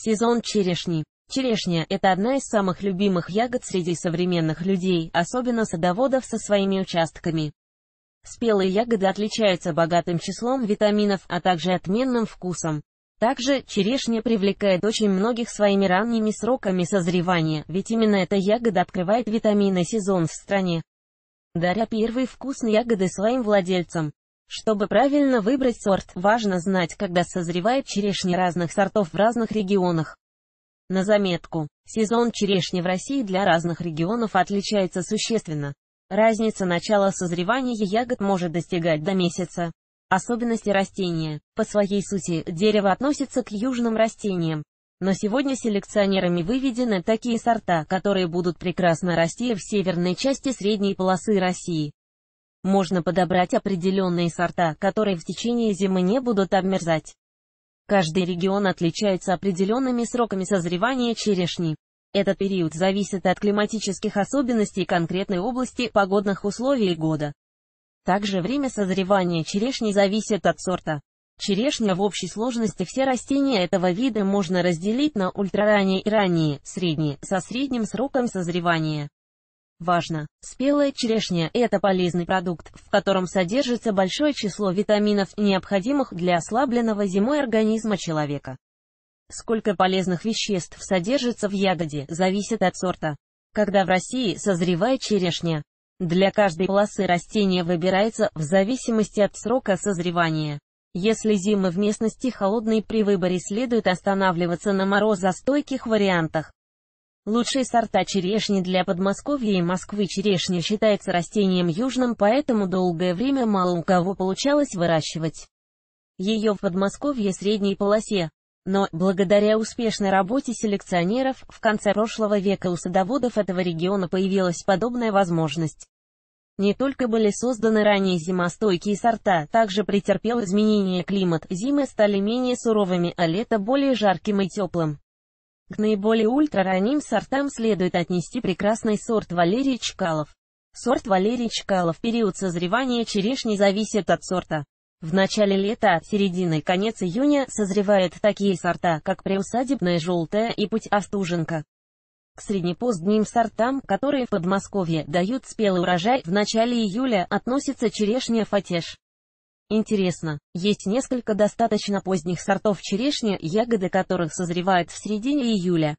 Сезон черешни. Черешня – это одна из самых любимых ягод среди современных людей, особенно садоводов со своими участками. Спелые ягоды отличаются богатым числом витаминов, а также отменным вкусом. Также, черешня привлекает очень многих своими ранними сроками созревания, ведь именно эта ягода открывает витаминный сезон в стране. Даря первый вкус ягоды своим владельцам. Чтобы правильно выбрать сорт, важно знать, когда созревает черешня разных сортов в разных регионах. На заметку, сезон черешни в России для разных регионов отличается существенно. Разница начала созревания ягод может достигать до месяца. Особенности растения. По своей сути, дерево относится к южным растениям. Но сегодня селекционерами выведены такие сорта, которые будут прекрасно расти в северной части средней полосы России. Можно подобрать определенные сорта, которые в течение зимы не будут обмерзать. Каждый регион отличается определенными сроками созревания черешни. Этот период зависит от климатических особенностей конкретной области, погодных условий года. Также время созревания черешни зависит от сорта. Черешня в общей сложности все растения этого вида можно разделить на ультраранние и ранние, средние, со средним сроком созревания. Важно! Спелая черешня – это полезный продукт, в котором содержится большое число витаминов, необходимых для ослабленного зимой организма человека. Сколько полезных веществ содержится в ягоде, зависит от сорта. Когда в России созревает черешня, для каждой полосы растения выбирается в зависимости от срока созревания. Если зимы в местности холодные при выборе следует останавливаться на морозостойких вариантах. Лучшие сорта черешни для Подмосковья и Москвы черешня считается растением южным, поэтому долгое время мало у кого получалось выращивать ее в Подмосковье средней полосе. Но, благодаря успешной работе селекционеров, в конце прошлого века у садоводов этого региона появилась подобная возможность. Не только были созданы ранее зимостойкие сорта, также претерпел изменение климат, зимы стали менее суровыми, а лето более жарким и теплым. К наиболее ультраранним сортам следует отнести прекрасный сорт Валерий Чкалов. Сорт Валерий Чкалов период созревания черешни зависит от сорта. В начале лета, серединой конец июня созревают такие сорта, как приусадебная желтая и путь остуженка. К среднепоздним сортам, которые в Подмосковье дают спелый урожай, в начале июля относится черешня фатеш. Интересно, есть несколько достаточно поздних сортов черешни, ягоды которых созревают в середине июля.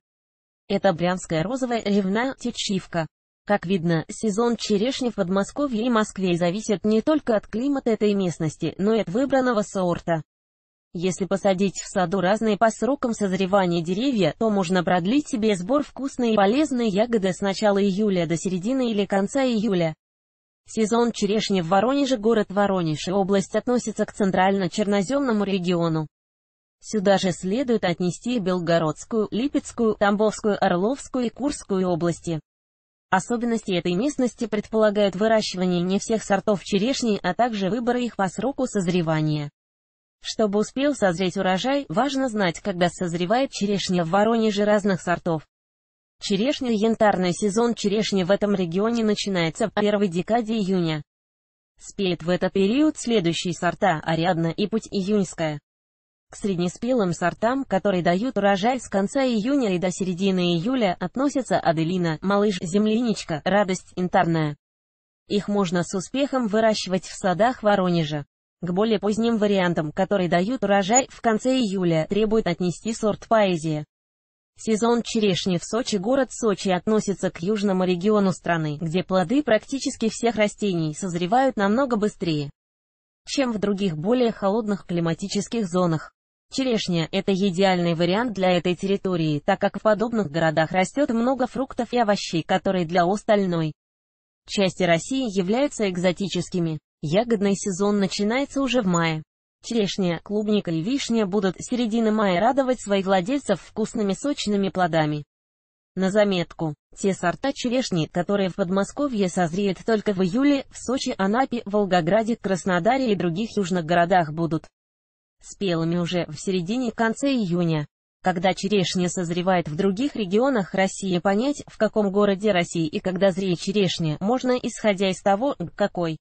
Это брянская розовая ревна течивка. Как видно, сезон черешни в Подмосковье и Москве зависит не только от климата этой местности, но и от выбранного сорта. Если посадить в саду разные по срокам созревания деревья, то можно продлить себе сбор вкусной и полезной ягоды с начала июля до середины или конца июля. Сезон черешни в Воронеже Город Воронеж и область относится к центрально-черноземному региону. Сюда же следует отнести Белгородскую, Липецкую, Тамбовскую, Орловскую и Курскую области. Особенности этой местности предполагают выращивание не всех сортов черешни, а также выбор их по сроку созревания. Чтобы успел созреть урожай, важно знать, когда созревает черешня в Воронеже разных сортов. Черешня Янтарный сезон черешни в этом регионе начинается в первой декаде июня. Спеет в этот период следующие сорта Ариадна и Путь Июньская. К среднеспелым сортам, которые дают урожай с конца июня и до середины июля, относятся Аделина, Малыш, Земляничка, Радость, Янтарная. Их можно с успехом выращивать в садах Воронежа. К более поздним вариантам, которые дают урожай в конце июля, требует отнести сорт Поэзия. Сезон черешни в Сочи Город Сочи относится к южному региону страны, где плоды практически всех растений созревают намного быстрее, чем в других более холодных климатических зонах. Черешня – это идеальный вариант для этой территории, так как в подобных городах растет много фруктов и овощей, которые для остальной части России являются экзотическими. Ягодный сезон начинается уже в мае. Черешня, клубника и вишня будут с середины мая радовать своих владельцев вкусными сочными плодами. На заметку, те сорта черешни, которые в Подмосковье созреют только в июле, в Сочи, Анапе, Волгограде, Краснодаре и других южных городах будут спелыми уже в середине-конце июня. Когда черешня созревает в других регионах России понять, в каком городе России и когда зреет черешня, можно исходя из того, к какой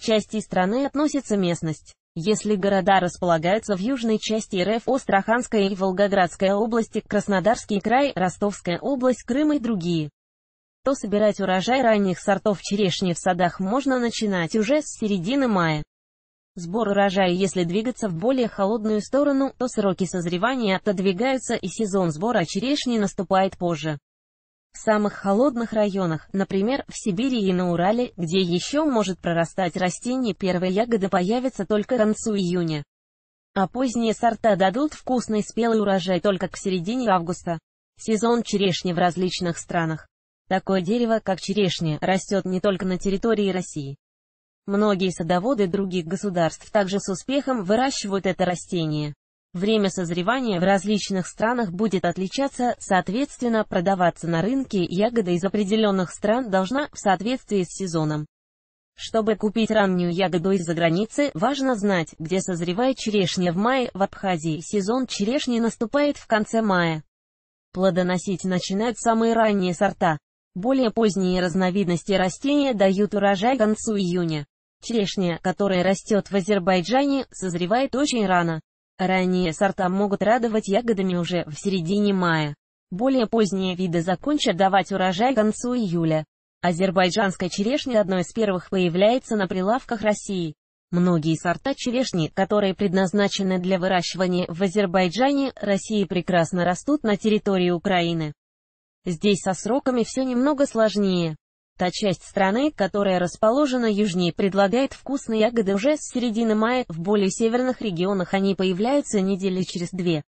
части страны относится местность. Если города располагаются в южной части РФ, Астраханская и Волгоградская области, Краснодарский край, Ростовская область, Крым и другие, то собирать урожай ранних сортов черешни в садах можно начинать уже с середины мая. Сбор урожая Если двигаться в более холодную сторону, то сроки созревания отодвигаются и сезон сбора черешни наступает позже. В самых холодных районах, например, в Сибири и на Урале, где еще может прорастать растение, первые ягоды появятся только к концу июня. А поздние сорта дадут вкусный спелый урожай только к середине августа. Сезон черешни в различных странах. Такое дерево, как черешня, растет не только на территории России. Многие садоводы других государств также с успехом выращивают это растение. Время созревания в различных странах будет отличаться, соответственно, продаваться на рынке ягода из определенных стран должна в соответствии с сезоном. Чтобы купить раннюю ягоду из-за границы, важно знать, где созревает черешня в мае, в Абхазии сезон черешни наступает в конце мая. Плодоносить начинают самые ранние сорта. Более поздние разновидности растения дают урожай к концу июня. Черешня, которая растет в Азербайджане, созревает очень рано. Ранние сорта могут радовать ягодами уже в середине мая. Более поздние виды закончат давать урожай к концу июля. Азербайджанская черешня одной из первых появляется на прилавках России. Многие сорта черешни, которые предназначены для выращивания в Азербайджане, России прекрасно растут на территории Украины. Здесь со сроками все немного сложнее. Та часть страны, которая расположена южнее, предлагает вкусные ягоды уже с середины мая, в более северных регионах они появляются недели через две.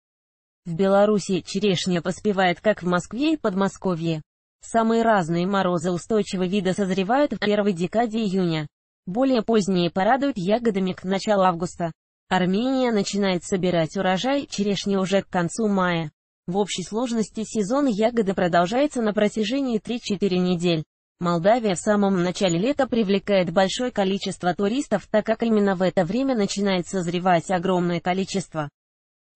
В Беларуси черешня поспевает как в Москве и Подмосковье. Самые разные морозоустойчивые виды созревают в первой декаде июня. Более поздние порадуют ягодами к началу августа. Армения начинает собирать урожай черешни уже к концу мая. В общей сложности сезон ягоды продолжается на протяжении 3-4 недель. Молдавия в самом начале лета привлекает большое количество туристов, так как именно в это время начинает созревать огромное количество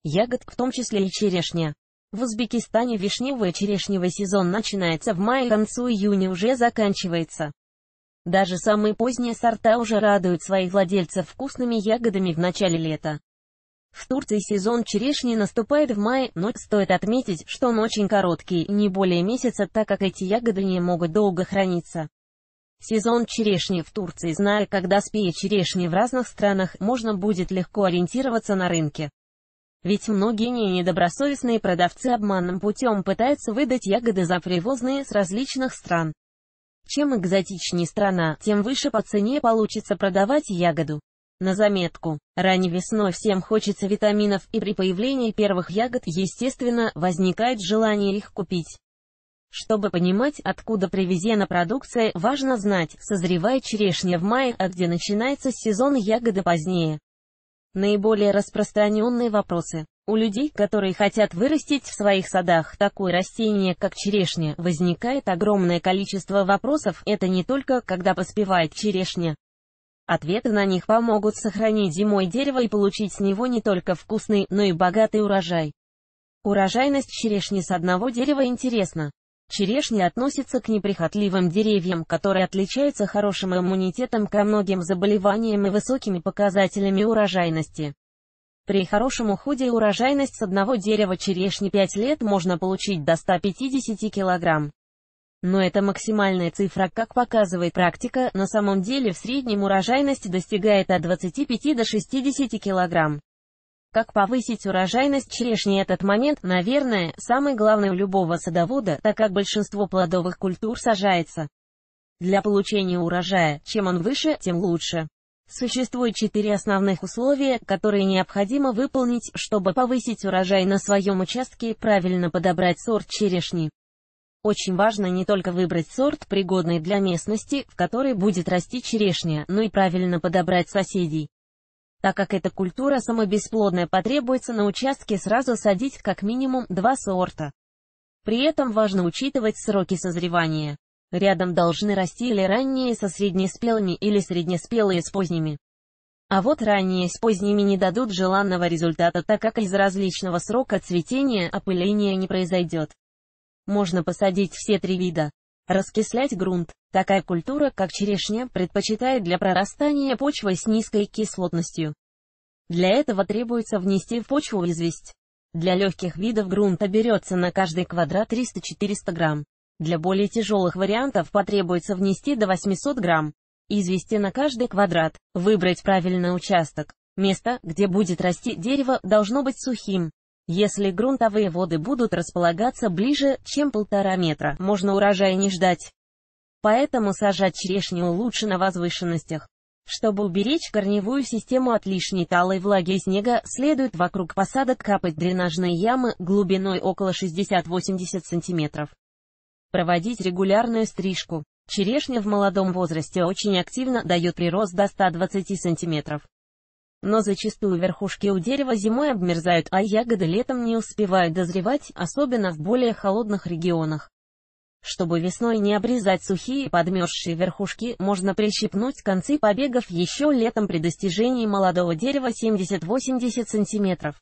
ягод, в том числе и черешня. В Узбекистане вишневый черешневый сезон начинается в мае, к концу июня уже заканчивается. Даже самые поздние сорта уже радуют своих владельцев вкусными ягодами в начале лета. В Турции сезон черешни наступает в мае, но стоит отметить, что он очень короткий, не более месяца, так как эти ягоды не могут долго храниться. Сезон черешни в Турции, зная, когда спеет черешни в разных странах, можно будет легко ориентироваться на рынке. Ведь многие не недобросовестные продавцы обманным путем пытаются выдать ягоды за привозные с различных стран. Чем экзотичнее страна, тем выше по цене получится продавать ягоду. На заметку. Ранней весной всем хочется витаминов, и при появлении первых ягод, естественно, возникает желание их купить. Чтобы понимать, откуда привезена продукция, важно знать, созревает черешня в мае, а где начинается сезон ягоды позднее. Наиболее распространенные вопросы. У людей, которые хотят вырастить в своих садах такое растение, как черешня, возникает огромное количество вопросов, это не только, когда поспевает черешня, Ответы на них помогут сохранить зимой дерево и получить с него не только вкусный, но и богатый урожай. Урожайность черешни с одного дерева интересна. Черешня относится к неприхотливым деревьям, которые отличаются хорошим иммунитетом ко многим заболеваниям и высокими показателями урожайности. При хорошем уходе урожайность с одного дерева черешни 5 лет можно получить до 150 килограмм. Но это максимальная цифра, как показывает практика, на самом деле в среднем урожайность достигает от 25 до 60 килограмм. Как повысить урожайность черешни этот момент, наверное, самый главный у любого садовода, так как большинство плодовых культур сажается. Для получения урожая, чем он выше, тем лучше. Существует четыре основных условия, которые необходимо выполнить, чтобы повысить урожай на своем участке, правильно подобрать сорт черешни. Очень важно не только выбрать сорт, пригодный для местности, в которой будет расти черешня, но и правильно подобрать соседей. Так как эта культура самобесплодная потребуется на участке сразу садить как минимум два сорта. При этом важно учитывать сроки созревания. Рядом должны расти или ранние со среднеспелыми или среднеспелые с поздними. А вот ранние с поздними не дадут желанного результата, так как из различного срока цветения опыление не произойдет. Можно посадить все три вида. Раскислять грунт. Такая культура, как черешня, предпочитает для прорастания почвы с низкой кислотностью. Для этого требуется внести в почву известь. Для легких видов грунта берется на каждый квадрат 300-400 грамм. Для более тяжелых вариантов потребуется внести до 800 грамм. Извести на каждый квадрат. Выбрать правильный участок. Место, где будет расти дерево, должно быть сухим. Если грунтовые воды будут располагаться ближе, чем полтора метра, можно урожая не ждать. Поэтому сажать черешню лучше на возвышенностях. Чтобы уберечь корневую систему от лишней талой влаги и снега, следует вокруг посадок капать дренажные ямы глубиной около 60-80 см. Проводить регулярную стрижку. Черешня в молодом возрасте очень активно дает прирост до 120 см. Но зачастую верхушки у дерева зимой обмерзают, а ягоды летом не успевают дозревать, особенно в более холодных регионах. Чтобы весной не обрезать сухие подмерзшие верхушки, можно прищипнуть концы побегов еще летом при достижении молодого дерева 70-80 см.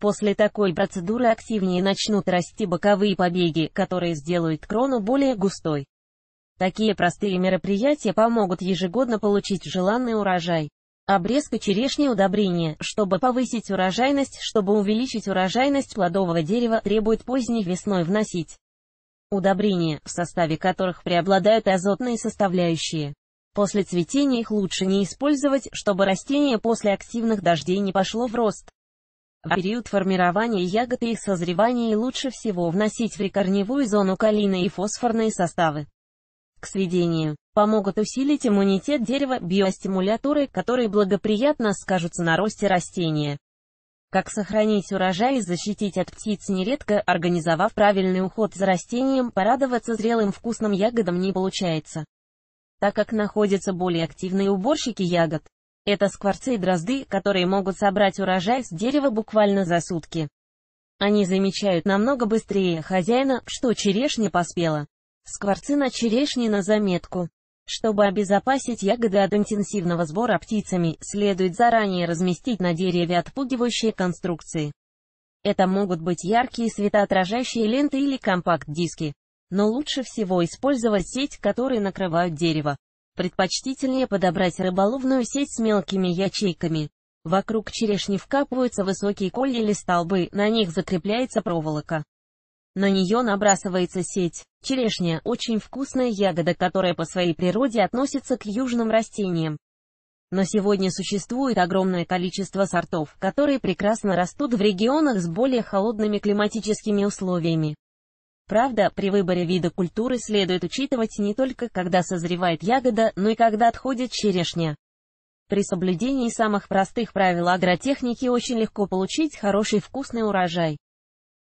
После такой процедуры активнее начнут расти боковые побеги, которые сделают крону более густой. Такие простые мероприятия помогут ежегодно получить желанный урожай. Обрезка черешни удобрения, чтобы повысить урожайность, чтобы увеличить урожайность плодового дерева, требует поздней весной вносить удобрения, в составе которых преобладают азотные составляющие. После цветения их лучше не использовать, чтобы растение после активных дождей не пошло в рост. В период формирования ягод и их созревания лучше всего вносить в прикорневую зону калийные и фосфорные составы. К сведению, помогут усилить иммунитет дерева биостимуляторы, которые благоприятно скажутся на росте растения. Как сохранить урожай и защитить от птиц нередко, организовав правильный уход за растением, порадоваться зрелым вкусным ягодам не получается. Так как находятся более активные уборщики ягод. Это скворцы и дрозды, которые могут собрать урожай с дерева буквально за сутки. Они замечают намного быстрее хозяина, что черешня поспела. Скворцы на черешне на заметку. Чтобы обезопасить ягоды от интенсивного сбора птицами, следует заранее разместить на дереве отпугивающие конструкции. Это могут быть яркие светоотражающие ленты или компакт-диски. Но лучше всего использовать сеть, которые накрывают дерево. Предпочтительнее подобрать рыболовную сеть с мелкими ячейками. Вокруг черешни вкапываются высокие колья или столбы, на них закрепляется проволока. На нее набрасывается сеть. Черешня – очень вкусная ягода, которая по своей природе относится к южным растениям. Но сегодня существует огромное количество сортов, которые прекрасно растут в регионах с более холодными климатическими условиями. Правда, при выборе вида культуры следует учитывать не только когда созревает ягода, но и когда отходит черешня. При соблюдении самых простых правил агротехники очень легко получить хороший вкусный урожай.